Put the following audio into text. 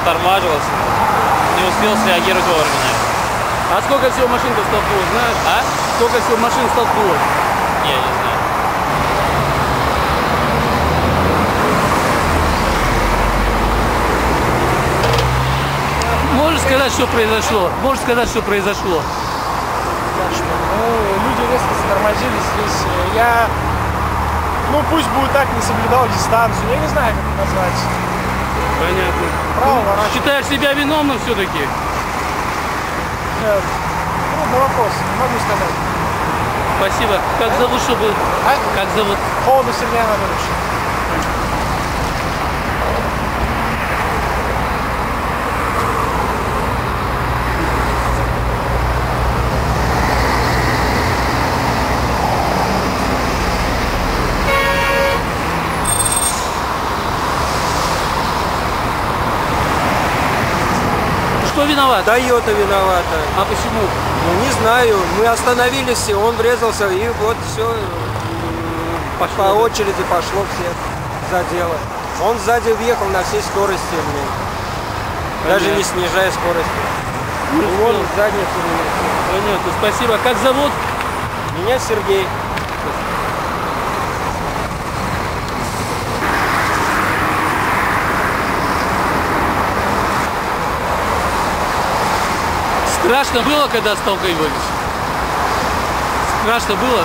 оттормаживался. Не успел среагировать вовремя. А сколько всего машин-то столкнулось, знаешь? А? Сколько всего машин столкнулось? Не, не знаю. Можешь сказать, что произошло? Можешь сказать, что произошло? Что? Ну, люди резко затормозились здесь. Я, ну пусть будет так, не соблюдал дистанцию. Я не знаю, как это назвать. Понятно. Право ворачивать. Считаешь себя виновным все-таки? Э, Трудный вопрос, не могу сказать. Спасибо. Как зовут, чтобы... А? Как зовут? Холодно Сергей Анатольевич. Что виноват? Тойота виновата. А почему? Ну, не знаю. Мы остановились, и он врезался, и вот все по очереди пошло всех за дело. Он сзади въехал на всей скорости, блин. Даже не снижая скорости. Не И он успел. в задницу меня. Понятно. Спасибо. Как зовут? Меня Сергей. Страшно было, когда столкнулись? Страшно было?